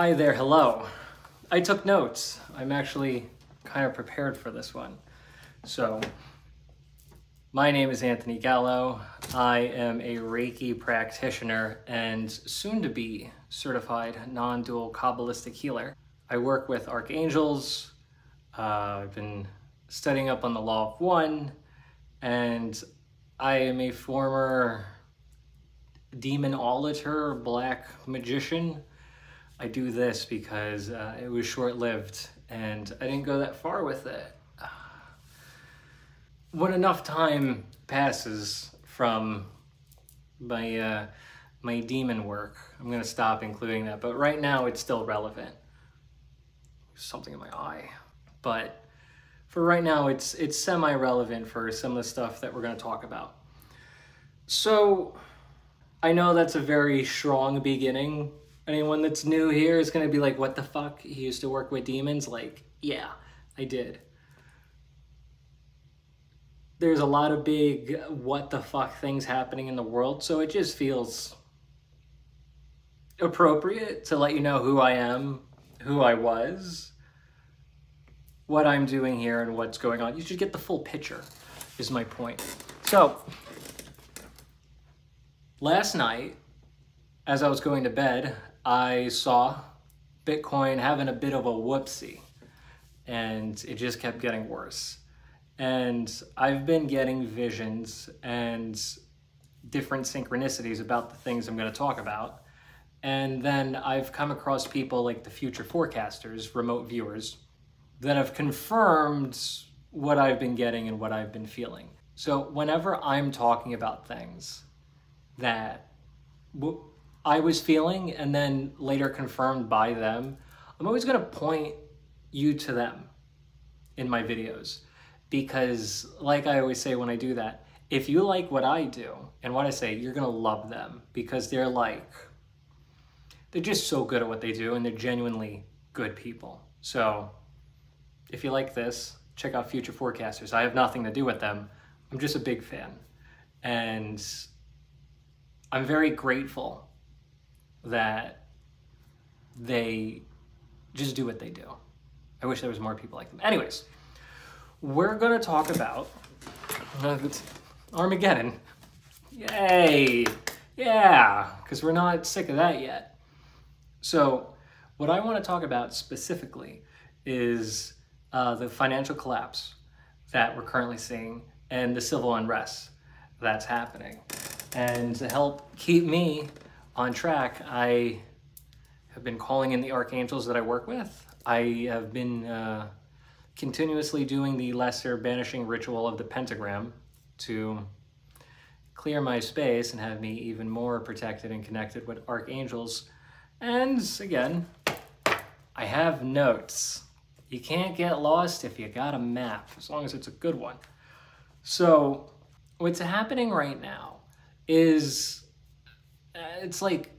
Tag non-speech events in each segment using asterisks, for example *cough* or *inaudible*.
Hi there, hello. I took notes. I'm actually kind of prepared for this one. So, my name is Anthony Gallo. I am a Reiki practitioner and soon to be certified non dual Kabbalistic healer. I work with archangels. Uh, I've been studying up on the Law of One, and I am a former demonolater, black magician. I do this because uh, it was short lived and I didn't go that far with it. *sighs* When enough time passes from my uh, my demon work, I'm gonna stop including that. But right now, it's still relevant. Something in my eye, but for right now, it's it's semi-relevant for some of the stuff that we're gonna talk about. So, I know that's a very strong beginning anyone that's new here is going to be like, what the fuck? He used to work with demons? Like, yeah, I did. There's a lot of big what the fuck things happening in the world, so it just feels appropriate to let you know who I am, who I was, what I'm doing here, and what's going on. You should get the full picture, is my point. So, last night, as I was going to bed, I saw Bitcoin having a bit of a whoopsie and it just kept getting worse. And I've been getting visions and different synchronicities about the things I'm going to talk about. And then I've come across people like the future forecasters, remote viewers, that have confirmed what I've been getting and what I've been feeling. So whenever I'm talking about things that I was feeling and then later confirmed by them, I'm always going to point you to them in my videos because like I always say when I do that, if you like what I do and what I say, you're going to love them because they're like they're just so good at what they do and they're genuinely good people. So, if you like this, check out Future Forecasters. I have nothing to do with them. I'm just a big fan. And I'm very grateful that they just do what they do. I wish there was more people like them. Anyways, we're going to talk about Armageddon. Yay! Yeah, because we're not sick of that yet. So, what I want to talk about specifically is uh, the financial collapse that we're currently seeing and the civil unrest that's happening. And to help keep me on track, I have been calling in the archangels that I work with. I have been uh, continuously doing the lesser banishing ritual of the pentagram to clear my space and have me even more protected and connected with archangels. And again, I have notes. You can't get lost if you got a map, as long as it's a good one. So, what's happening right now is Uh, it's like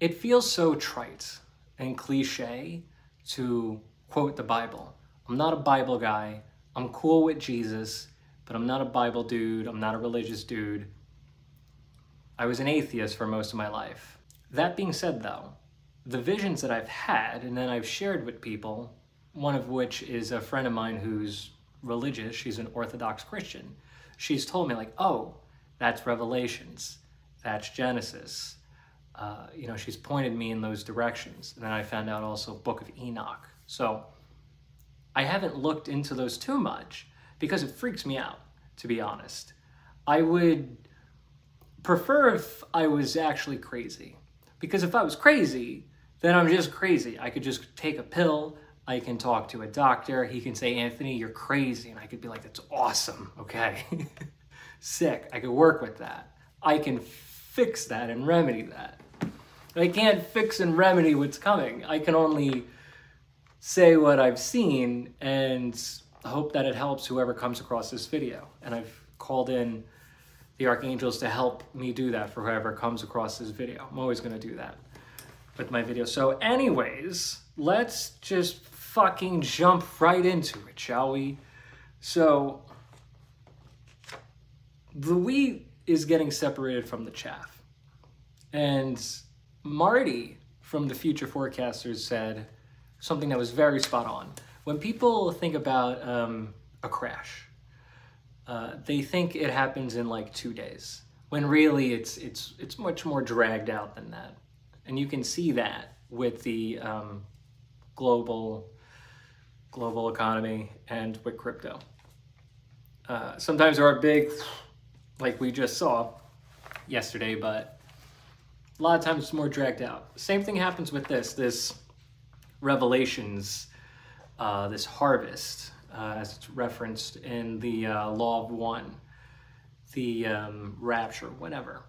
it feels so trite and cliche to quote the Bible. I'm not a Bible guy. I'm cool with Jesus, but I'm not a Bible dude. I'm not a religious dude. I was an atheist for most of my life. That being said, though, the visions that I've had and then I've shared with people, one of which is a friend of mine who's religious, she's an Orthodox Christian. She's told me, like, oh, that's Revelations, that's Genesis. Uh, you know, she's pointed me in those directions. And then I found out also Book of Enoch. So I haven't looked into those too much because it freaks me out, to be honest. I would prefer if I was actually crazy. Because if I was crazy, then I'm just crazy. I could just take a pill, I can talk to a doctor, he can say, Anthony, you're crazy. And I could be like, that's awesome, okay? *laughs* sick. I can work with that. I can fix that and remedy that. I can't fix and remedy what's coming. I can only say what I've seen and hope that it helps whoever comes across this video. And I've called in the archangels to help me do that for whoever comes across this video. I'm always going to do that with my video. So anyways, let's just fucking jump right into it, shall we? So the wheat is getting separated from the chaff. And Marty from the Future Forecasters said something that was very spot on. When people think about um, a crash, uh, they think it happens in like two days, when really it's it's it's much more dragged out than that, and you can see that with the um, global global economy and with crypto. Uh, sometimes there are big, like we just saw yesterday, but a lot of times it's more dragged out. Same thing happens with this, this revelations, uh, this harvest, uh, as it's referenced in the uh, Law of One, the um, rapture, whatever.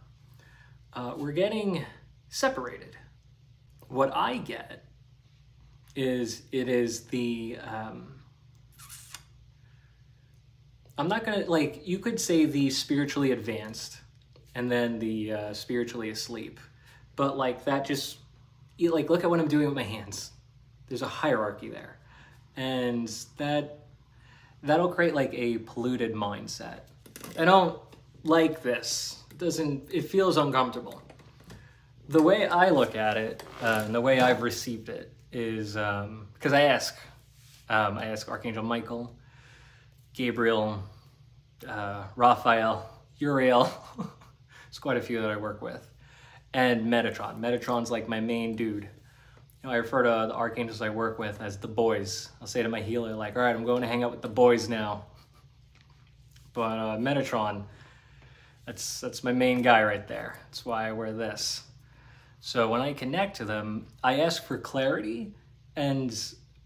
Uh, we're getting separated. What I get is it is the um, I'm not gonna like you could say the spiritually advanced and then the uh, spiritually asleep, but like that just you, like look at what I'm doing with my hands. There's a hierarchy there, and that that'll create like a polluted mindset. I don't like this. It doesn't it feels uncomfortable. The way I look at it, uh, and the way I've received it, is because um, I ask, um, I ask Archangel Michael, Gabriel, uh, Raphael, Uriel. *laughs* There's quite a few that I work with, and Metatron. Metatron's like my main dude. You know, I refer to the archangels I work with as the boys. I'll say to my healer, like, all right, I'm going to hang out with the boys now. But uh, Metatron, that's that's my main guy right there. That's why I wear this. So when I connect to them, I ask for clarity and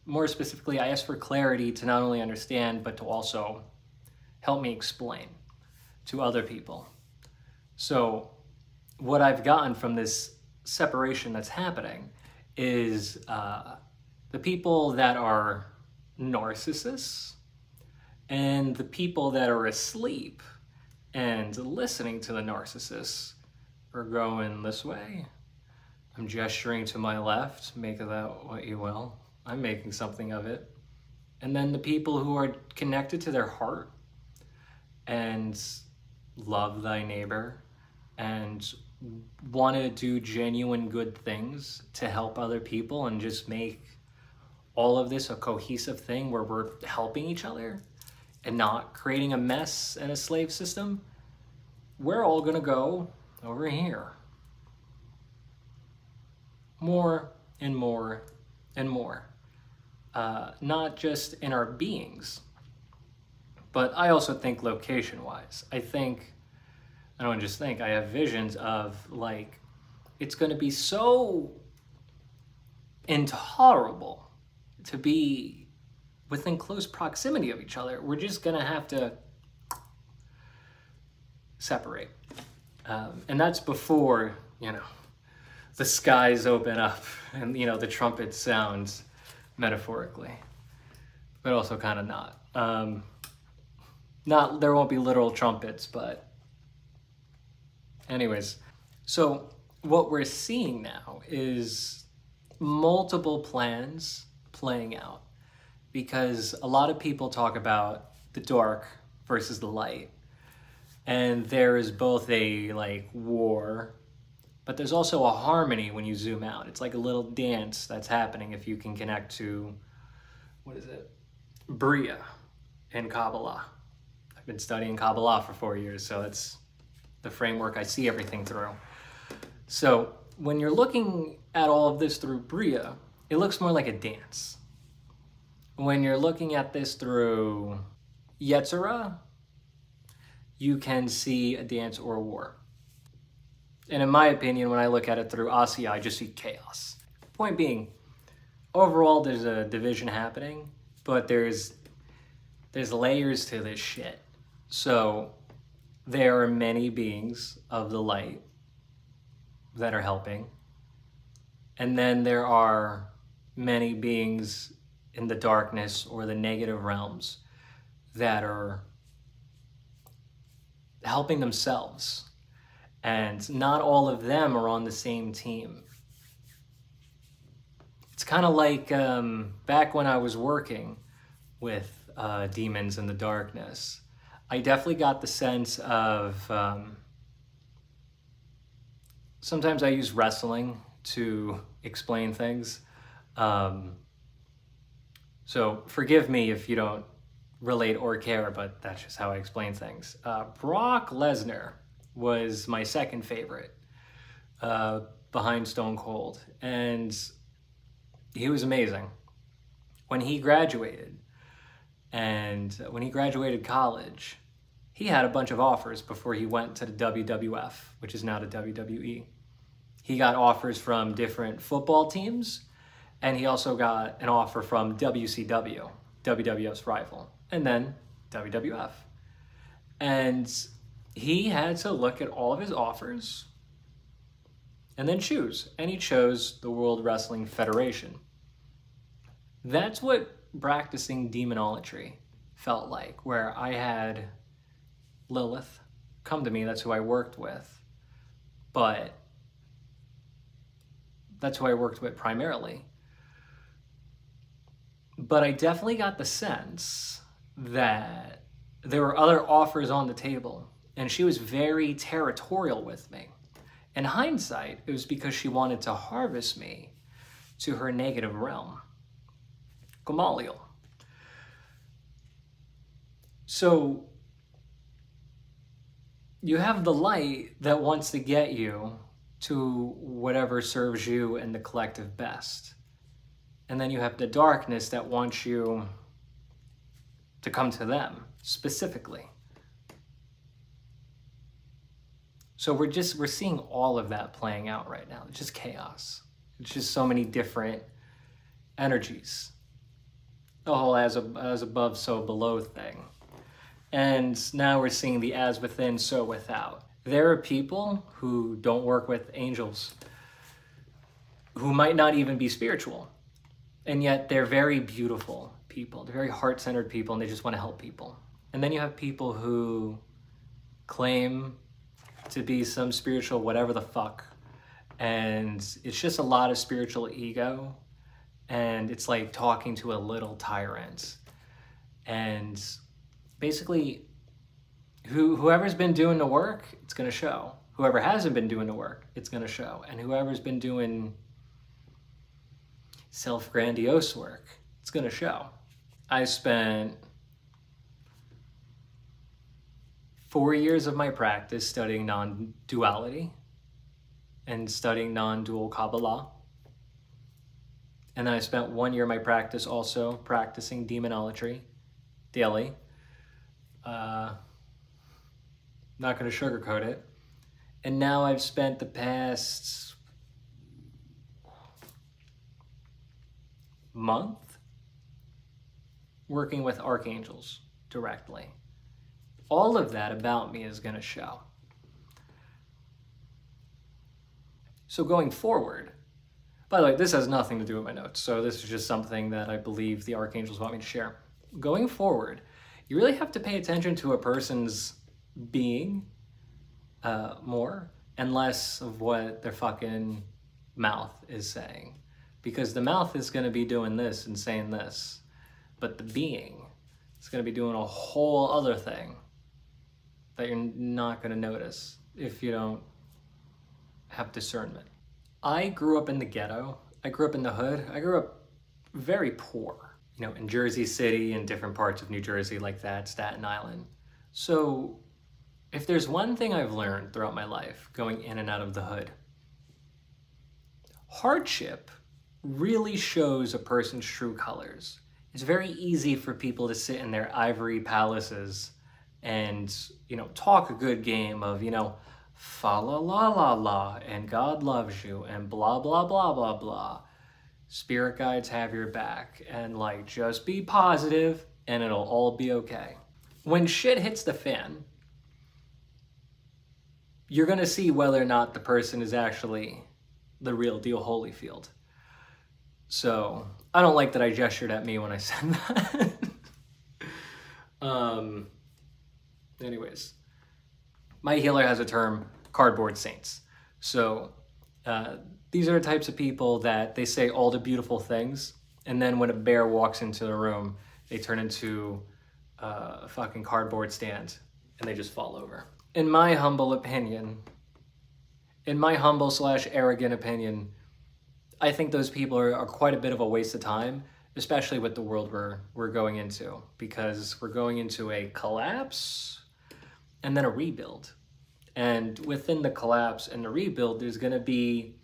more specifically, I ask for clarity to not only understand, but to also help me explain to other people. So what I've gotten from this separation that's happening is uh, the people that are narcissists and the people that are asleep and listening to the narcissists are going this way I'm gesturing to my left, make of that what you will. I'm making something of it. And then the people who are connected to their heart and love thy neighbor and want to do genuine good things to help other people and just make all of this a cohesive thing where we're helping each other and not creating a mess and a slave system, we're all going to go over here more and more and more. Uh, not just in our beings, but I also think location wise. I think, I don't just think, I have visions of like, it's going to be so intolerable to be within close proximity of each other. We're just going to have to separate. Um, and that's before, you know, the skies open up and you know the trumpet sounds metaphorically but also kind of not. Um, not there won't be literal trumpets but anyways. So what we're seeing now is multiple plans playing out because a lot of people talk about the dark versus the light. And there is both a like war but there's also a harmony when you zoom out. It's like a little dance that's happening if you can connect to, what is it? Bria and Kabbalah. I've been studying Kabbalah for four years, so it's the framework I see everything through. So when you're looking at all of this through Bria, it looks more like a dance. When you're looking at this through Yetzirah, you can see a dance or a war. And in my opinion, when I look at it through Asiya, I just see chaos. Point being, overall, there's a division happening, but there's there's layers to this shit. So there are many beings of the light that are helping. And then there are many beings in the darkness or the negative realms that are helping themselves and not all of them are on the same team. It's kind of like um, back when I was working with uh, Demons in the Darkness. I definitely got the sense of um, sometimes I use wrestling to explain things. Um, so forgive me if you don't relate or care, but that's just how I explain things. Uh, Brock Lesnar was my second favorite uh, behind Stone Cold, and he was amazing. When he graduated, and when he graduated college, he had a bunch of offers before he went to the WWF, which is now the WWE. He got offers from different football teams, and he also got an offer from WCW, WWF's rival, and then WWF. And he had to look at all of his offers and then choose. And he chose the World Wrestling Federation. That's what practicing demonolatry felt like, where I had Lilith come to me, that's who I worked with. But that's who I worked with primarily. But I definitely got the sense that there were other offers on the table, and she was very territorial with me. In hindsight, it was because she wanted to harvest me to her negative realm, Gamaliel. So you have the light that wants to get you to whatever serves you and the collective best. And then you have the darkness that wants you to come to them specifically. So we're just we're seeing all of that playing out right now. It's just chaos. It's just so many different energies. The whole as, as above, so below thing. And now we're seeing the as within, so without. There are people who don't work with angels, who might not even be spiritual, and yet they're very beautiful people. They're very heart centered people, and they just want to help people. And then you have people who claim to be some spiritual whatever the fuck. And it's just a lot of spiritual ego. And it's like talking to a little tyrant. And basically, who, whoever's been doing the work, it's going to show. Whoever hasn't been doing the work, it's going to show. And whoever's been doing self grandiose work, it's going to show. I spent four years of my practice studying non duality and studying non dual Kabbalah. And then I spent one year of my practice also practicing demonolatry daily. Uh, not going to sugarcoat it. And now I've spent the past month working with archangels directly all of that about me is going to show. So going forward, by the way, this has nothing to do with my notes, so this is just something that I believe the archangels want me to share. Going forward, you really have to pay attention to a person's being uh, more and less of what their fucking mouth is saying. Because the mouth is going to be doing this and saying this, but the being is going to be doing a whole other thing that you're not going to notice if you don't have discernment. I grew up in the ghetto. I grew up in the hood. I grew up very poor, you know, in Jersey City and different parts of New Jersey like that, Staten Island. So if there's one thing I've learned throughout my life going in and out of the hood, hardship really shows a person's true colors. It's very easy for people to sit in their ivory palaces and you know talk a good game of you know fa la la la la and God loves you and blah blah blah blah blah. Spirit guides have your back and like just be positive and it'll all be okay. When shit hits the fan, you're gonna see whether or not the person is actually the real deal Holyfield. So I don't like that I gestured at me when I said *laughs* that. um, anyways, my healer has a term, cardboard saints. So uh, these are the types of people that they say all the beautiful things, and then when a bear walks into the room, they turn into a fucking cardboard stand and they just fall over. In my humble opinion, in my humble slash arrogant opinion, I think those people are, are quite a bit of a waste of time, especially with the world we're, we're going into, because we're going into a collapse and then a rebuild. And within the collapse and the rebuild, there's going to be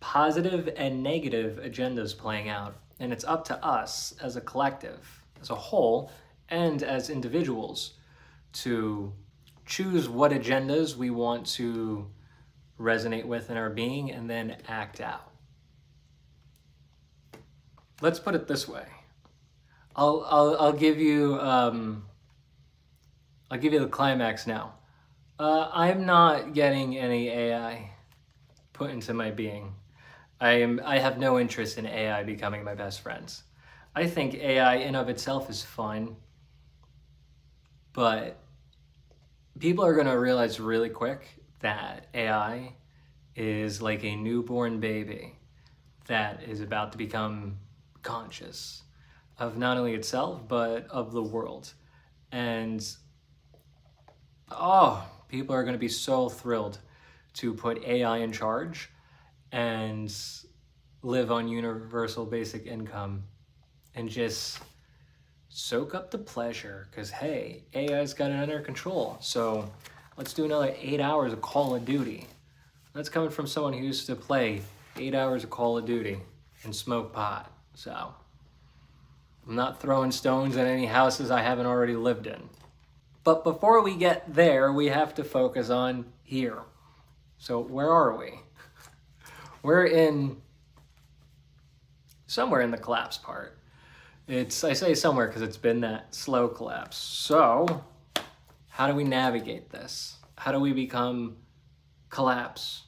positive and negative agendas playing out. And it's up to us as a collective, as a whole, and as individuals to choose what agendas we want to resonate with in our being and then act out. Let's put it this way. I'll, I'll, I'll give you um, I'll give you the climax now. Uh, I'm not getting any AI put into my being. I am I have no interest in AI becoming my best friends. I think AI in of itself is fun, but people are going to realize really quick that AI is like a newborn baby that is about to become conscious of not only itself but of the world. And oh, people are going to be so thrilled to put AI in charge and live on universal basic income and just soak up the pleasure because hey ai's got it under control. So let's do another eight hours of call of duty. That's coming from someone who used to play eight hours of call of duty and smoke pot. So i'm not throwing stones at any houses i haven't already lived in but before we get there we have to focus on here so where are we we're in somewhere in the collapse part it's, I say somewhere because it's been that slow collapse. So, how do we navigate this? How do we become collapse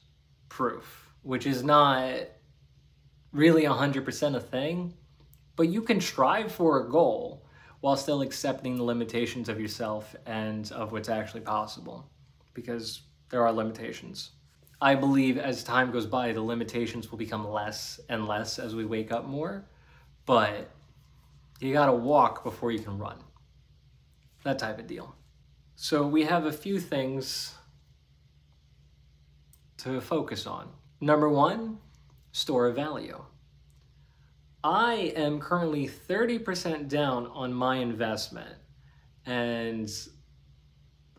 proof? Which is not really 100% a thing, but you can strive for a goal while still accepting the limitations of yourself and of what's actually possible because there are limitations. I believe as time goes by, the limitations will become less and less as we wake up more, but you gotta walk before you can run. That type of deal. So we have a few things to focus on. Number one, store of value. I am currently 30% down on my investment and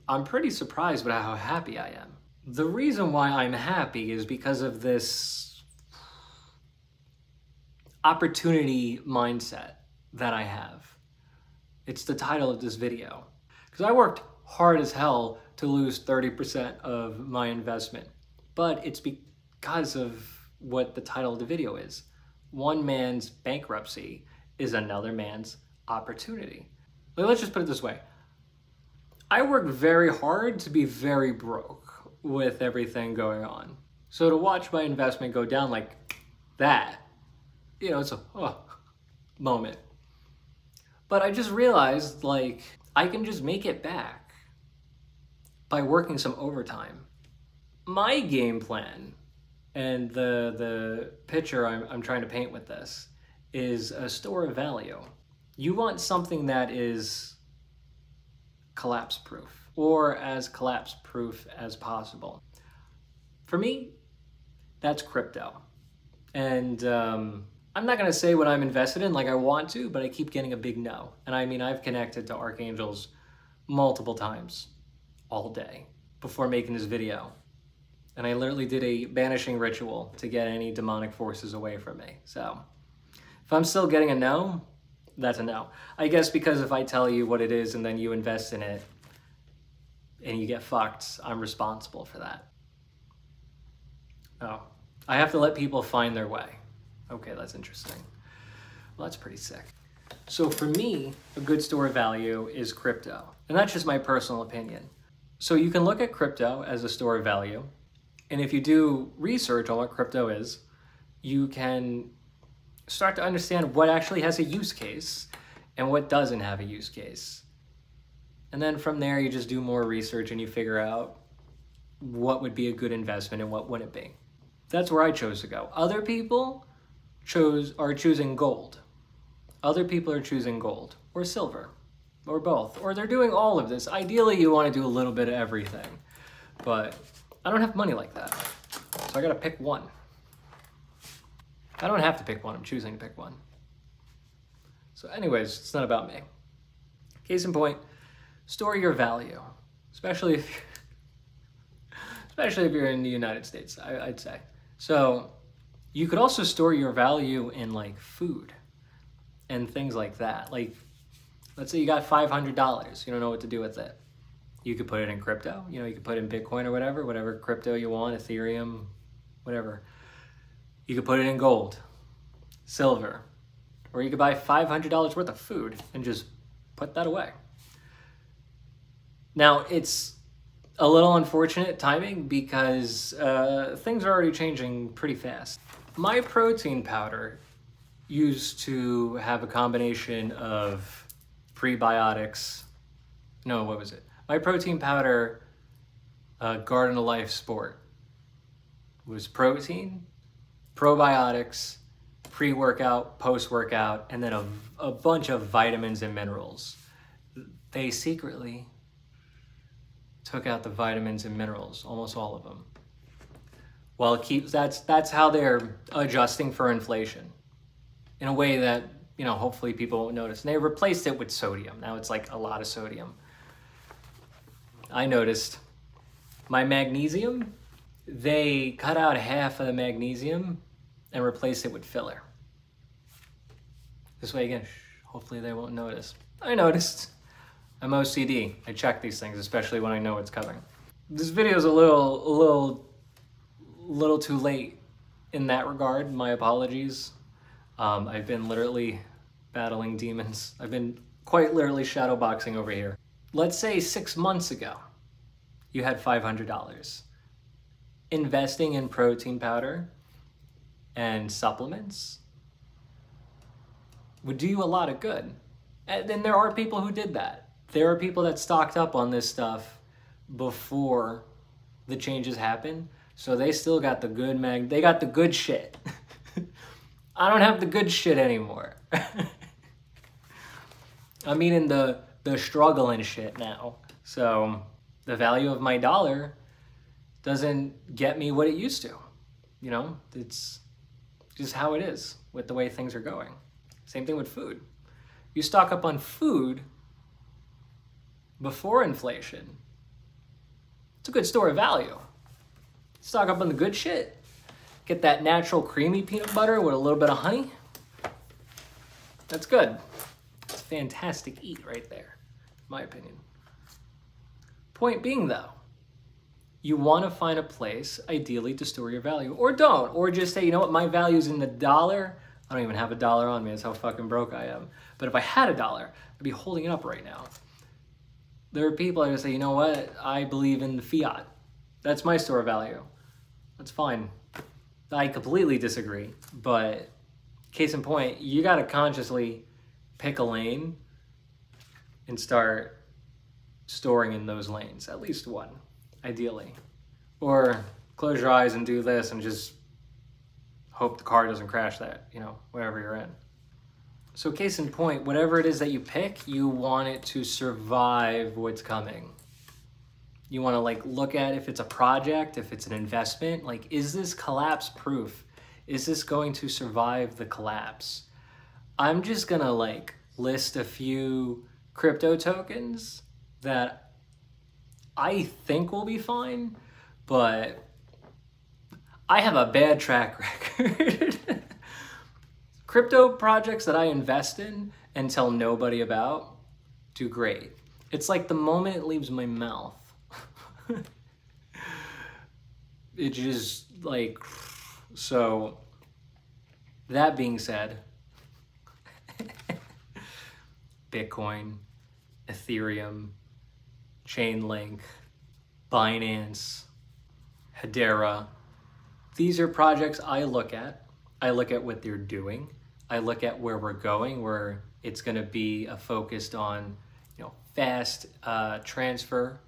I'm pretty surprised by how happy I am. The reason why I'm happy is because of this opportunity mindset that I have. It's the title of this video. Because I worked hard as hell to lose 30% of my investment, but it's because of what the title of the video is. One man's bankruptcy is another man's opportunity. Let's just put it this way. I worked very hard to be very broke with everything going on. So to watch my investment go down like that, you know, it's a oh, moment. But I just realized like I can just make it back by working some overtime. My game plan and the the picture I'm, I'm trying to paint with this is a store of value. You want something that is collapse proof or as collapse proof as possible. For me, that's crypto. And um, I'm not to say what I'm invested in like I want to, but I keep getting a big no. And I mean, I've connected to archangels multiple times all day before making this video. And I literally did a banishing ritual to get any demonic forces away from me. So if I'm still getting a no, that's a no. I guess because if I tell you what it is and then you invest in it and you get fucked, I'm responsible for that. Oh, I have to let people find their way. Okay, that's interesting. Well, that's pretty sick. So for me, a good store of value is crypto. And that's just my personal opinion. So you can look at crypto as a store of value. And if you do research on what crypto is, you can start to understand what actually has a use case and what doesn't have a use case. And then from there, you just do more research and you figure out what would be a good investment and what wouldn't be. That's where I chose to go. Other people chose are choosing gold. Other people are choosing gold or silver or both, or they're doing all of this. Ideally, you want to do a little bit of everything, but I don't have money like that. So I got to pick one. I don't have to pick one, I'm choosing to pick one. So anyways, it's not about me. Case in point, store your value, especially if *laughs* especially if you're in the United States, I, would say. So you could also store your value in like food and things like that. Like, let's say you got $500, you don't know what to do with it. You could put it in crypto, you know, you could put in Bitcoin or whatever, whatever crypto you want, Ethereum, whatever. You could put it in gold, silver, or you could buy $500 worth of food and just put that away. Now, it's a little unfortunate timing because uh, things are already changing pretty fast. My protein powder used to have a combination of prebiotics. No, what was it? My protein powder, uh, Garden of Life Sport, was protein, probiotics, pre workout, post workout, and then a, a bunch of vitamins and minerals. They secretly took out the vitamins and minerals, almost all of them. Well, it keeps that's that's how they're adjusting for inflation in a way that you know hopefully people won't notice. And they replaced it with sodium. Now it's like a lot of sodium. I noticed my magnesium. They cut out half of the magnesium and replaced it with filler. This way again, hopefully they won't notice. I noticed. I'm OCD. I check these things, especially when I know it's coming. This video is a little, a little, little too late in that regard. My apologies. Um, I've been literally battling demons. I've been quite literally shadow boxing over here. Let's say six months ago, you had $500. Investing in protein powder and supplements would do you a lot of good. And then there are people who did that there are people that stocked up on this stuff before the changes happened. So they still got the good mag, they got the good shit. *laughs* I don't have the good shit anymore. *laughs* I mean in the the struggle and shit now. So the value of my dollar doesn't get me what it used to. You know, it's just how it is with the way things are going. Same thing with food. You stock up on food before inflation. It's a good store of value. Stock up on the good shit. Get that natural creamy peanut butter with a little bit of honey. That's good. Fantastic eat right there, my opinion. Point being though, you want to find a place ideally to store your value or don't or just say you know what my value is in the dollar i don't even have a dollar on me that's how fucking broke i am but if i had a dollar i'd be holding it up right now there are people that say, you know what, I believe in the fiat. That's my store value. That's fine. I completely disagree, but case in point, you got to consciously pick a lane and start storing in those lanes, at least one, ideally. Or close your eyes and do this and just hope the car doesn't crash that, you know, wherever you're in. So case in point, whatever it is that you pick, you want it to survive what's coming. You want to like look at if it's a project, if it's an investment, like is this collapse proof? Is this going to survive the collapse? I'm just to like list a few crypto tokens that I think will be fine, but I have a bad track *laughs* record. Crypto projects that I invest in and tell nobody about do great. It's like the moment it leaves my mouth, *laughs* it just like, so that being said, Bitcoin, Ethereum, Chainlink, Binance, Hedera, these are projects I look at. I look at what they're doing. I look at where we're going, where it's going to be a focused on, you know, fast uh, transfer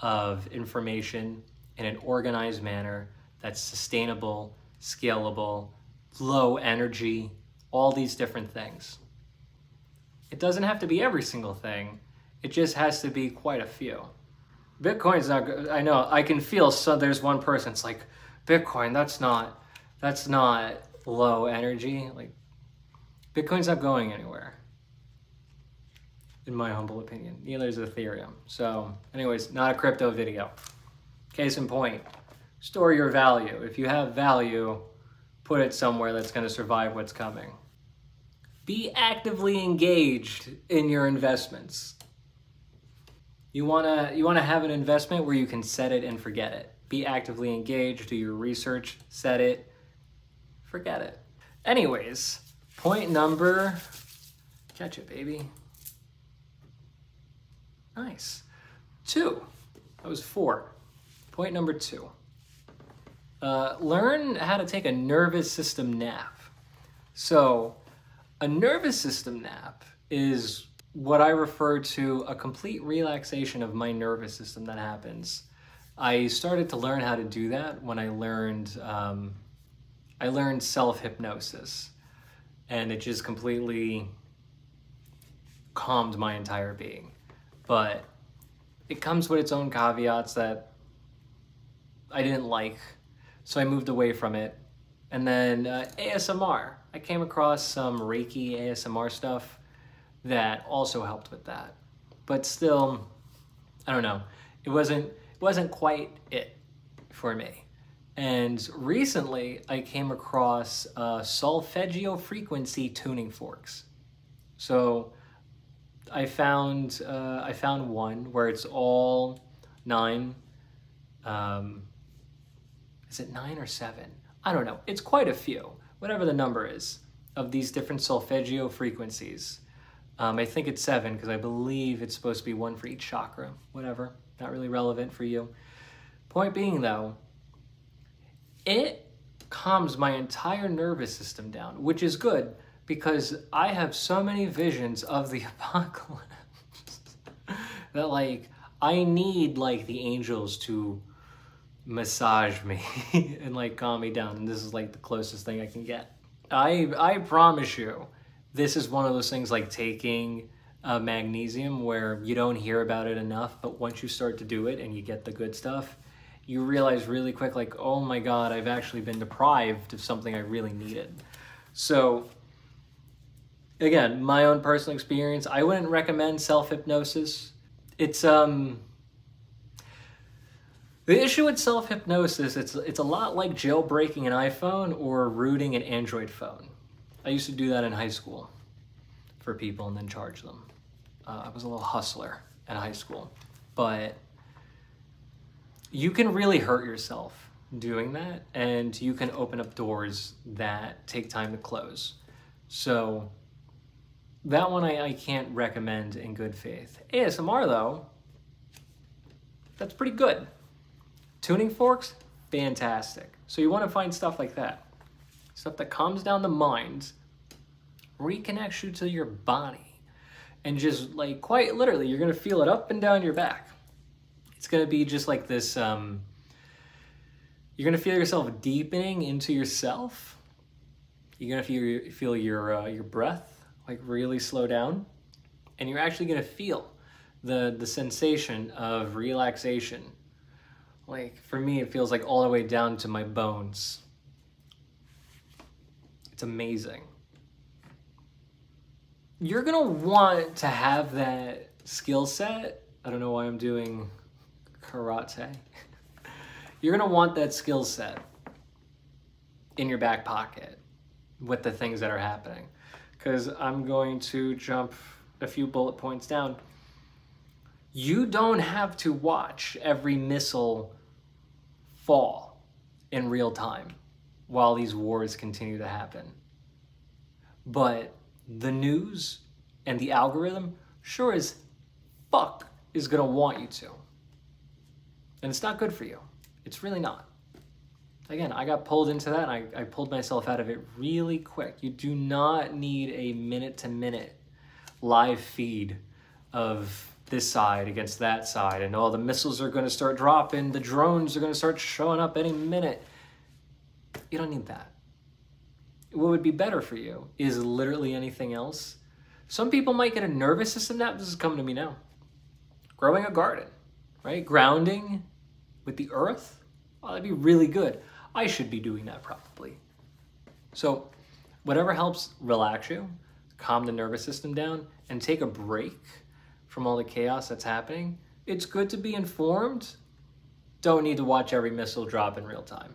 of information in an organized manner that's sustainable, scalable, low energy, all these different things. It doesn't have to be every single thing. It just has to be quite a few. Bitcoin's not good. I know, I can feel so there's one person, it's like, Bitcoin, that's not, that's not low energy. Like Bitcoin's not going anywhere, in my humble opinion. Neither is Ethereum. So, anyways, not a crypto video. Case in point, store your value. If you have value, put it somewhere that's going to survive what's coming. Be actively engaged in your investments. You want to you want to have an investment where you can set it and forget it. Be actively engaged, do your research, set it, forget it. Anyways, point number catch it, baby. Nice. 2. That was 4. Point number 2. Uh, learn how to take a nervous system nap. So, a nervous system nap is what I refer to a complete relaxation of my nervous system that happens. I started to learn how to do that when I learned um, I learned self hypnosis, and it just completely calmed my entire being. But it comes with its own caveats that I didn't like so I moved away from it. And then uh, ASMR. I came across some Reiki ASMR stuff that also helped with that. But still, I don't know. It wasn't it wasn't quite it for me. And recently, I came across uh, solfeggio frequency tuning forks. So I found uh, I found one where it's all nine um, is it nine or seven? I don't know. It's quite a few, whatever the number is, of these different solfeggio frequencies. Um, I think it's seven because I believe it's supposed to be one for each chakra. Whatever, not really relevant for you. Point being, though, it calms my entire nervous system down, which is good because I have so many visions of the *laughs* apocalypse that, like, I need, like, the angels to massage me *laughs* and like calm me down and this is like the closest thing I can get. I I promise you this is one of those things like taking uh, magnesium where you don't hear about it enough but once you start to do it and you get the good stuff you realize really quick like oh my god I've actually been deprived of something I really needed. So again, my own personal experience, I wouldn't recommend self-hypnosis. It's um the issue with self-hypnosis, it's, it's a lot like jailbreaking an iPhone or rooting an Android phone. I used to do that in high school for people and then charge them. Uh, I was a little hustler in high school. But you can really hurt yourself doing that and you can open up doors that take time to close. So that one I, I can't recommend in good faith. ASMR though, that's pretty good. Tuning forks, fantastic. So you want to find stuff like that. Stuff that calms down the mind, reconnects you to your body, and just like quite literally, you're to feel it up and down your back. It's to be just like this, um, you're to feel yourself deepening into yourself. You're to feel, feel your, uh, your breath like really slow down. And you're actually to feel the, the sensation of relaxation like, for me, it feels like all the way down to my bones. It's amazing. You're gonna want to have that skill set. I don't know why I'm doing karate. *laughs* You're gonna want that skill set in your back pocket with the things that are happening. Because I'm going to jump a few bullet points down. You don't have to watch every missile fall in real time while these wars continue to happen. But the news and the algorithm sure as fuck is gonna want you to. And it's not good for you. It's really not. Again, I got pulled into that and I, I pulled myself out of it really quick. You do not need a minute to minute live feed of this side against that side, and all the missiles are going to start dropping, the drones are going to start showing up any minute. You don't need that. What would be better for you is literally anything else. Some people might get a nervous system nap. This is coming to me now. Growing a garden, right? Grounding with the earth. Oh, that'd be really good. I should be doing that probably. So whatever helps relax you, calm the nervous system down, and take a break from all the chaos that's happening, it's good to be informed. Don't need to watch every missile drop in real time.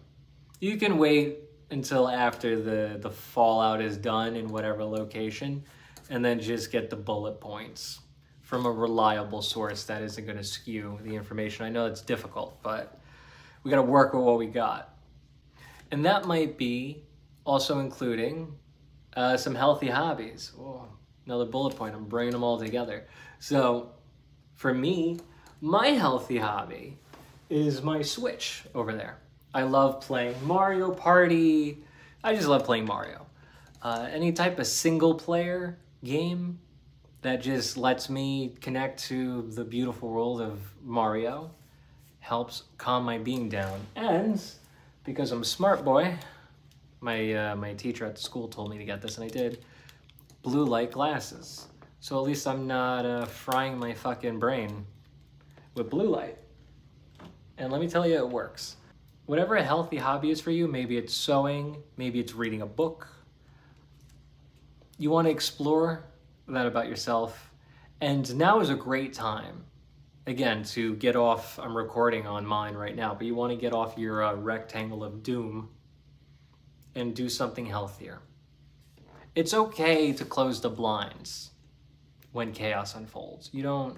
You can wait until after the, the fallout is done in whatever location and then just get the bullet points from a reliable source that isn't going to skew the information. I know it's difficult, but we got to work with what we got. And that might be also including uh, some healthy hobbies. Oh, another bullet point, I'm bringing them all together. So for me, my healthy hobby is my Switch over there. I love playing Mario Party. I just love playing Mario. Uh, any type of single player game that just lets me connect to the beautiful world of Mario helps calm my being down. And because I'm a smart boy, my, uh, my teacher at the school told me to get this and I did, blue light glasses. So at least I'm not uh, frying my fucking brain with blue light. And let me tell you, it works. Whatever a healthy hobby is for you, maybe it's sewing, maybe it's reading a book. You want to explore that about yourself. And now is a great time, again, to get off. I'm recording on mine right now, but you want to get off your uh, rectangle of doom and do something healthier. It's okay to close the blinds when chaos unfolds. You don't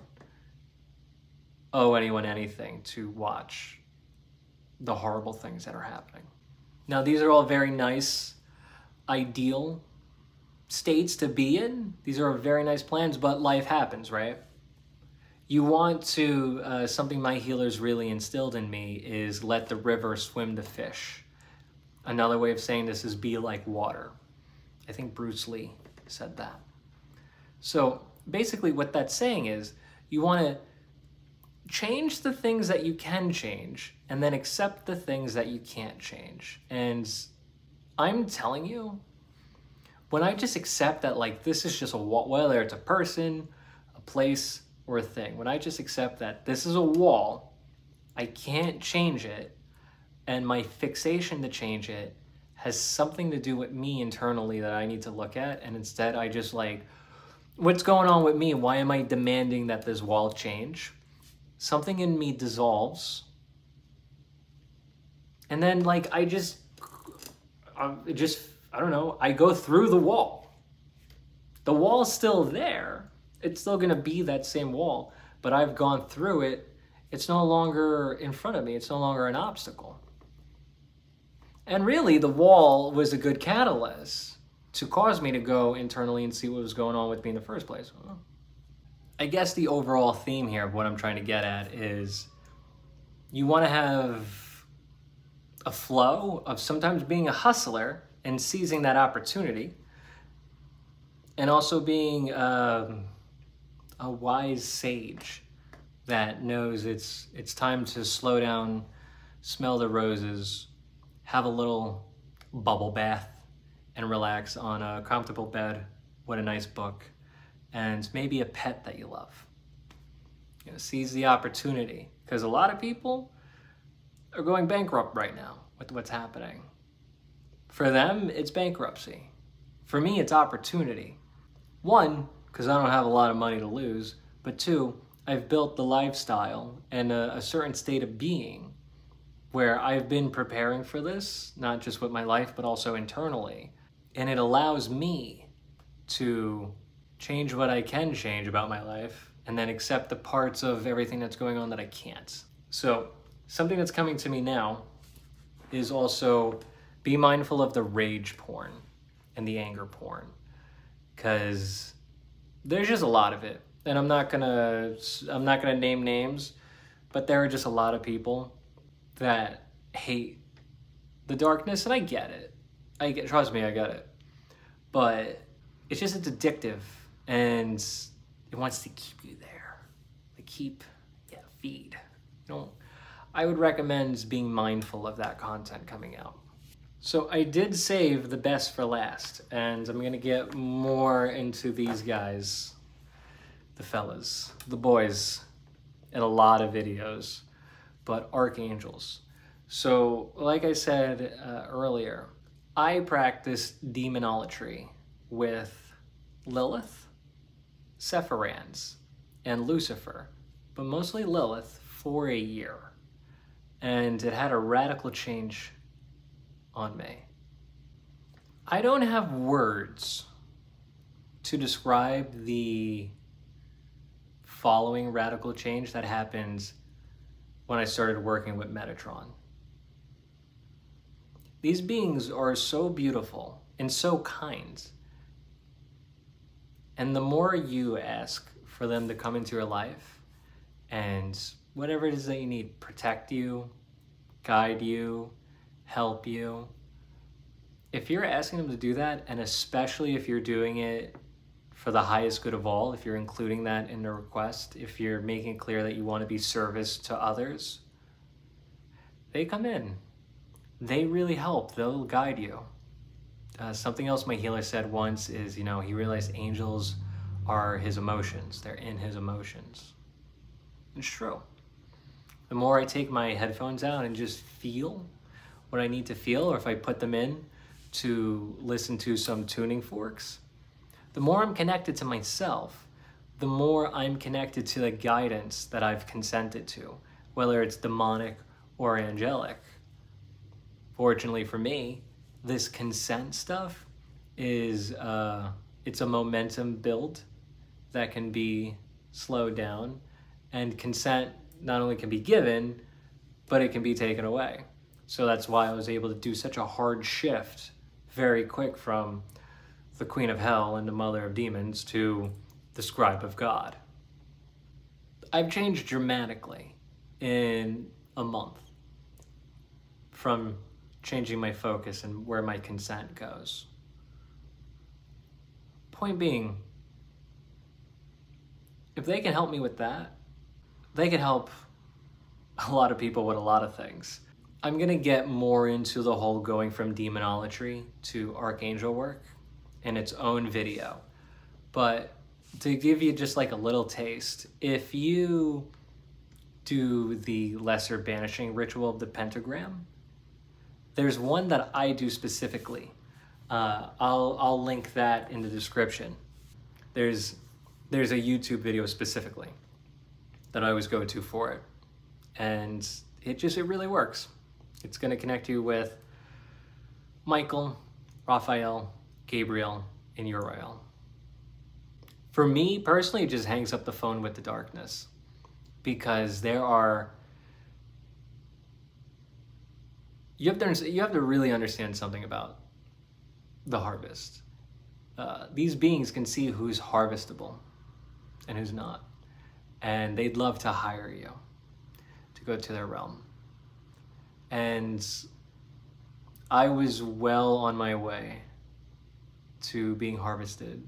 owe anyone anything to watch the horrible things that are happening. Now, these are all very nice, ideal states to be in. These are very nice plans, but life happens, right? You want to, uh, something my healers really instilled in me is let the river swim the fish. Another way of saying this is be like water. I think Bruce Lee said that. So basically what that's saying is you want to change the things that you can change and then accept the things that you can't change. And I'm telling you, when I just accept that like this is just a wall, whether it's a person, a place, or a thing, when I just accept that this is a wall, I can't change it, and my fixation to change it has something to do with me internally that I need to look at, and instead I just like, what's going on with me? Why am I demanding that this wall change? Something in me dissolves, and then like I just, um, I just I don't know. I go through the wall. The wall's still there. It's still gonna be that same wall, but I've gone through it. It's no longer in front of me. It's no longer an obstacle. And really, the wall was a good catalyst to cause me to go internally and see what was going on with me in the first place. I guess the overall theme here of what I'm trying to get at is you want to have a flow of sometimes being a hustler and seizing that opportunity and also being um, a wise sage that knows it's it's time to slow down, smell the roses, have a little bubble bath, and relax on a comfortable bed with a nice book, and maybe a pet that you love. You know, seize the opportunity because a lot of people are going bankrupt right now with what's happening. For them, it's bankruptcy. For me, it's opportunity. One, because I don't have a lot of money to lose, but two, I've built the lifestyle and a, a certain state of being where I've been preparing for this, not just with my life, but also internally. And it allows me to change what I can change about my life and then accept the parts of everything that's going on that I can't. So, something that's coming to me now is also be mindful of the rage porn and the anger porn because there's just a lot of it. And I'm not gonna I'm not gonna name names, but there are just a lot of people that hate the darkness, and I get it. I get, trust me, I get it. But it's just it's addictive, and it wants to keep you there. To keep, yeah, feed. You know, I would recommend being mindful of that content coming out. So I did save the best for last, and I'm gonna get more into these guys, the fellas, the boys, in a lot of videos but archangels. So, like I said uh, earlier, I practice demonolatry with Lilith, Sephirans, and Lucifer, but mostly Lilith for a year. And it had a radical change on me. I don't have words to describe the following radical change that happened when I started working with Metatron. These beings are so beautiful and so kind. And the more you ask for them to come into your life and whatever it is that you need, protect you, guide you, help you, if you're asking them to do that, and especially if you're doing it for the highest good of all, if you're including that in the request, if you're making it clear that you want to be service to others, they come in. They really help. They'll guide you. Uh, something else my healer said once is, you know, he realized angels are his emotions. They're in his emotions. It's true. The more I take my headphones out and just feel what I need to feel, or if I put them in to listen to some tuning forks, the more I'm connected to myself, the more I'm connected to the guidance that I've consented to, whether it's demonic or angelic. Fortunately for me, this consent stuff is uh, it's a momentum build that can be slowed down, and consent not only can be given, but it can be taken away. So that's why I was able to do such a hard shift very quick from the Queen of Hell and the Mother of Demons to the Scribe of God. I've changed dramatically in a month from changing my focus and where my consent goes. Point being, if they can help me with that, they can help a lot of people with a lot of things. I'm gonna get more into the whole going from demonolatry to archangel work in its own video. But to give you just like a little taste, if you do the lesser banishing ritual of the pentagram, there's one that I do specifically. Uh, I'll, I'll link that in the description. There's, there's a YouTube video specifically that I always go to for it. And it just, it really works. It's gonna connect you with Michael, Raphael, Gabriel, and Uriel. For me personally, it just hangs up the phone with the darkness because there are you have to you have to really understand something about the harvest. Uh, these beings can see who's harvestable and who's not, and they'd love to hire you to go to their realm. And I was well on my way to being harvested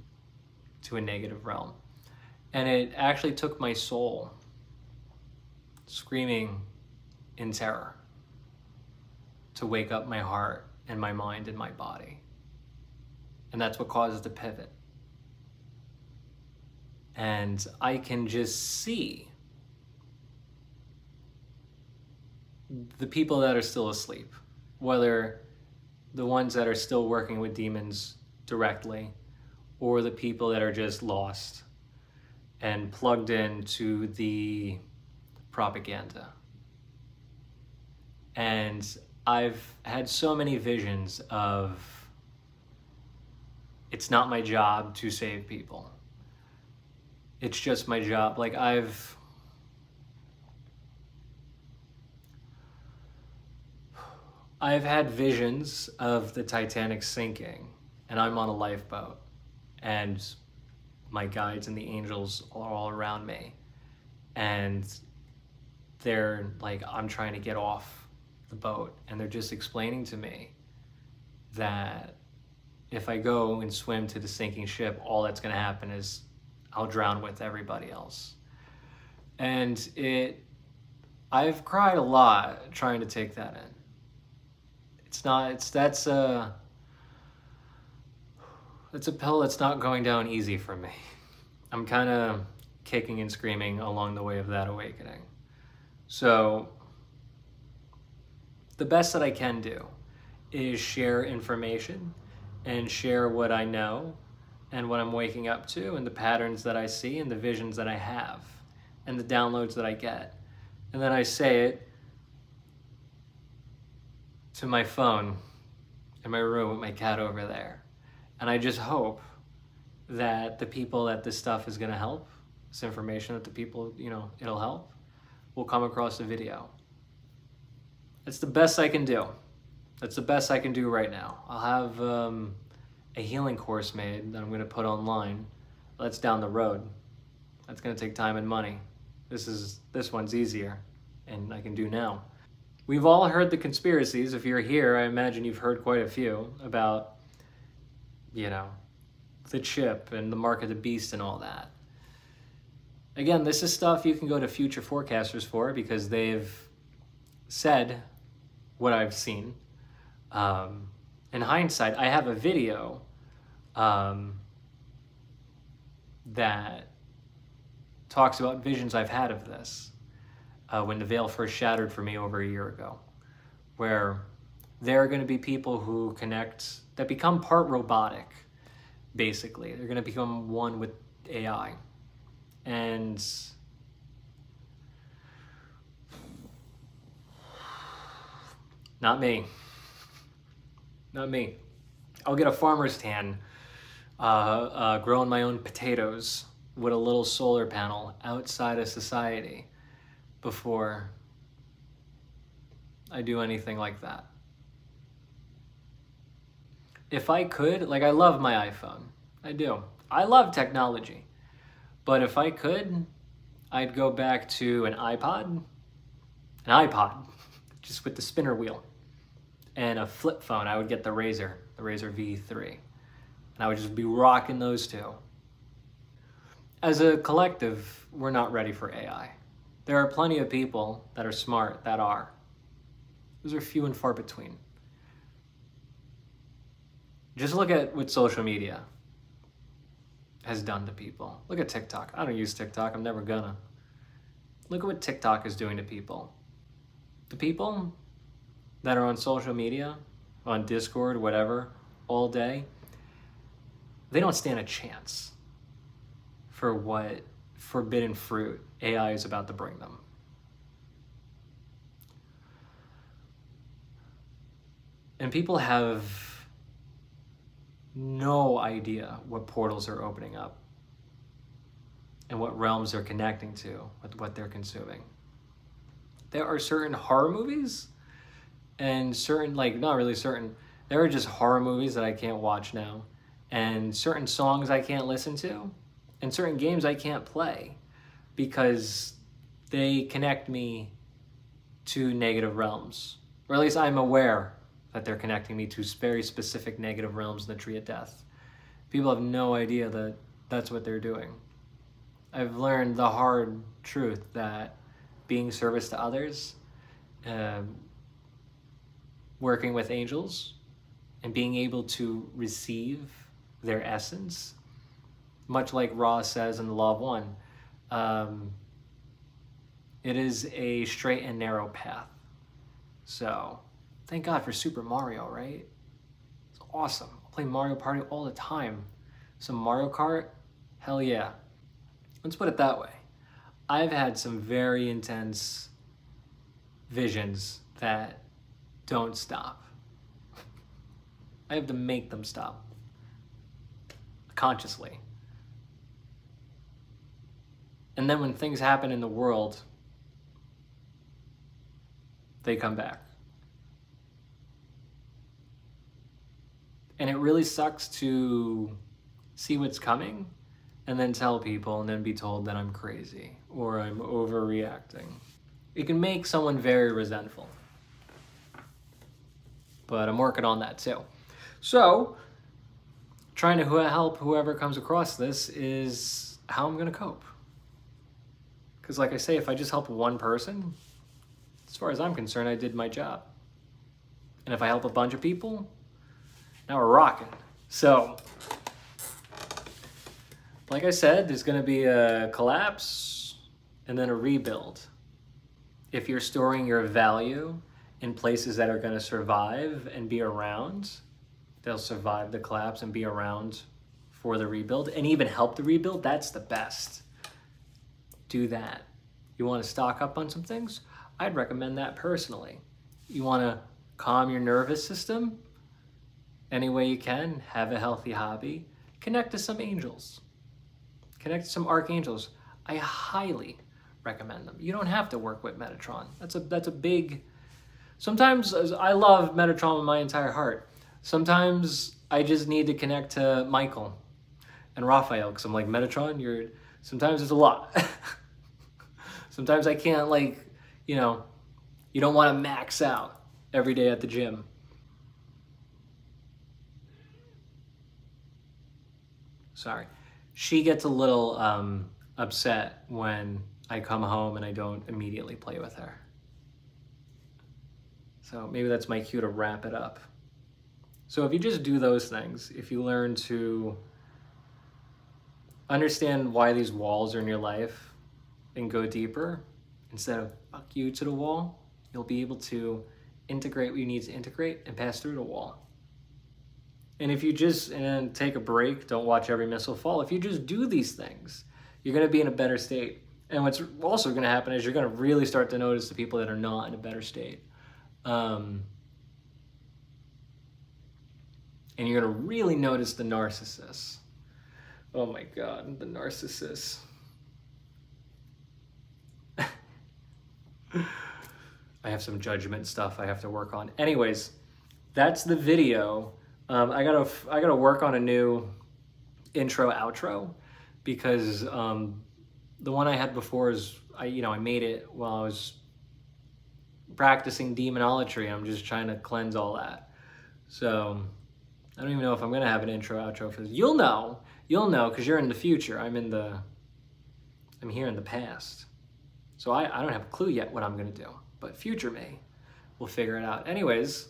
to a negative realm. And it actually took my soul screaming in terror to wake up my heart and my mind and my body. And that's what causes the pivot. And I can just see the people that are still asleep, whether the ones that are still working with demons directly or the people that are just lost and plugged into the propaganda. And I've had so many visions of it's not my job to save people. It's just my job. Like I've I've had visions of the Titanic sinking and I'm on a lifeboat and my guides and the angels are all around me. And they're like I'm trying to get off the boat and they're just explaining to me that if I go and swim to the sinking ship all that's going to happen is I'll drown with everybody else. And it I've cried a lot trying to take that in. It's not it's that's uh it's a pill that's not going down easy for me. I'm kind of kicking and screaming along the way of that awakening. So, the best that I can do is share information and share what I know and what I'm waking up to and the patterns that I see and the visions that I have and the downloads that I get. And then I say it to my phone in my room with my cat over there. And I just hope that the people that this stuff is going to help, this information that the people, you know, it'll help, will come across the video. That's the best I can do. That's the best I can do right now. I'll have um, a healing course made that I'm going to put online. That's down the road. That's going to take time and money. This is this one's easier, and I can do now. We've all heard the conspiracies. If you're here, I imagine you've heard quite a few about, you know, the chip and the mark of the beast and all that. Again, this is stuff you can go to future forecasters for because they've said what I've seen. Um, in hindsight, I have a video um, that talks about visions I've had of this uh, when the veil first shattered for me over a year ago, where there are going to be people who connect that become part robotic, basically. They're going to become one with AI. And not me. Not me. I'll get a farmer's tan, uh, uh, growing my own potatoes with a little solar panel outside of society before I do anything like that. If I could, like I love my iPhone. I do. I love technology. But if I could, I'd go back to an iPod, an iPod, *laughs* just with the spinner wheel, and a flip phone. I would get the Razr, the Razr V3. And I would just be rocking those two. As a collective, we're not ready for AI. There are plenty of people that are smart that are. Those are few and far between. Just look at what social media has done to people. Look at TikTok. I don't use TikTok. I'm never gonna. Look at what TikTok is doing to people. The people that are on social media, on Discord, whatever, all day, they don't stand a chance for what forbidden fruit AI is about to bring them. And people have no idea what portals are opening up and what realms they're connecting to with what they're consuming. There are certain horror movies and certain, like, not really certain, there are just horror movies that I can't watch now, and certain songs I can't listen to, and certain games I can't play because they connect me to negative realms. Or at least I'm aware that they're connecting me to very specific negative realms in the Tree of Death. People have no idea that that's what they're doing. I've learned the hard truth that being service to others, uh, working with angels, and being able to receive their essence, much like Ra says in the Law of One, um, it is a straight and narrow path. So, thank God for Super Mario, right? It's awesome. I play Mario Party all the time. Some Mario Kart? Hell yeah. Let's put it that way. I've had some very intense visions that don't stop. I have to make them stop consciously. And then when things happen in the world, they come back. And it really sucks to see what's coming and then tell people and then be told that I'm crazy or I'm overreacting. It can make someone very resentful. But I'm working on that too. So, trying to help whoever comes across this is how I'm going to cope. Because like I say, if I just help one person, as far as I'm concerned, I did my job. And if I help a bunch of people, now we're rocking. So, like I said, there's to be a collapse and then a rebuild. If you're storing your value in places that are to survive and be around. They'll survive the collapse and be around for the rebuild and even help the rebuild. That's the best. Do that. You want to stock up on some things? I'd recommend that personally. You want to calm your nervous system any way you can, have a healthy hobby, connect to some angels, connect to some archangels. I highly recommend them. You don't have to work with Metatron. That's a that's a big. Sometimes I love Metatron with my entire heart. Sometimes I just need to connect to Michael and Raphael because I'm like Metatron. You're sometimes it's a lot. *laughs* sometimes I can't like you know you don't want to max out every day at the gym. Sorry. She gets a little um, upset when I come home and I don't immediately play with her. So maybe that's my cue to wrap it up. So if you just do those things, if you learn to understand why these walls are in your life and go deeper, instead of fuck you to the wall, you'll be able to integrate what you need to integrate and pass through the wall. And if you just and take a break, don't watch every missile fall. If you just do these things, you're going to be in a better state. And what's also going to happen is you're going to really start to notice the people that are not in a better state. Um, and you're going to really notice the narcissists. Oh my God, the narcissists. *laughs* I have some judgment stuff I have to work on. Anyways, that's the video. Um, I gotta I gotta work on a new intro outro because um, the one I had before is I you know I made it while I was practicing demonolatry. I'm just trying to cleanse all that. So I don't even know if I'm gonna have an intro outro for this. You'll know. You'll know because you're in the future. I'm in the I'm here in the past. So I, I don't have a clue yet what I'm gonna do but future me will figure it out. Anyways,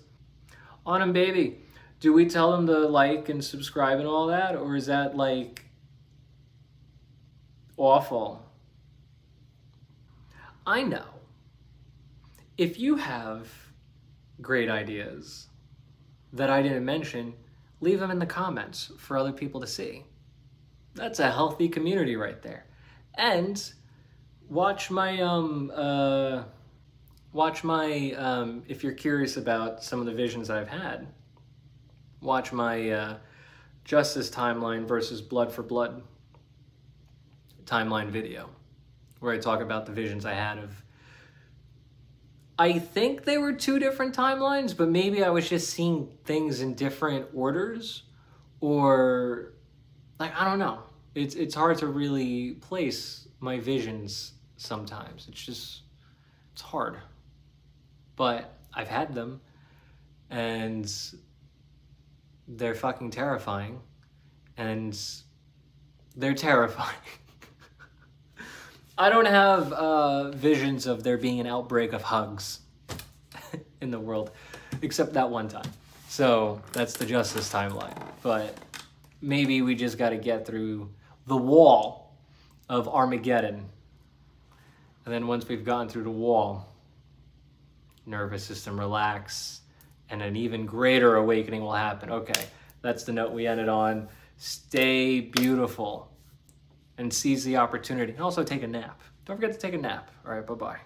on them, baby. Do we tell them to like and subscribe and all that, or is that like awful? I know. If you have great ideas that I didn't mention, leave them in the comments for other people to see. That's a healthy community right there. And watch my um uh watch my, um, if you're curious about some of the visions I've had, watch my uh, Justice Timeline versus Blood for Blood timeline video, where I talk about the visions I had of. I think they were two different timelines, but maybe I was just seeing things in different orders, or like I don't know. It's it's hard to really place my visions sometimes. It's just it's hard but I've had them and they're fucking terrifying and they're terrifying. I don't have uh, visions of there being an outbreak of hugs *laughs* in the world, except that one time. So that's the justice timeline. But maybe we just got to get through the wall of Armageddon. And then once we've gotten through the wall, nervous system relax, and an even greater awakening will happen. Okay, that's the note we ended on. Stay beautiful and seize the opportunity. And also take a nap. Don't forget to take a nap. All right, bye-bye.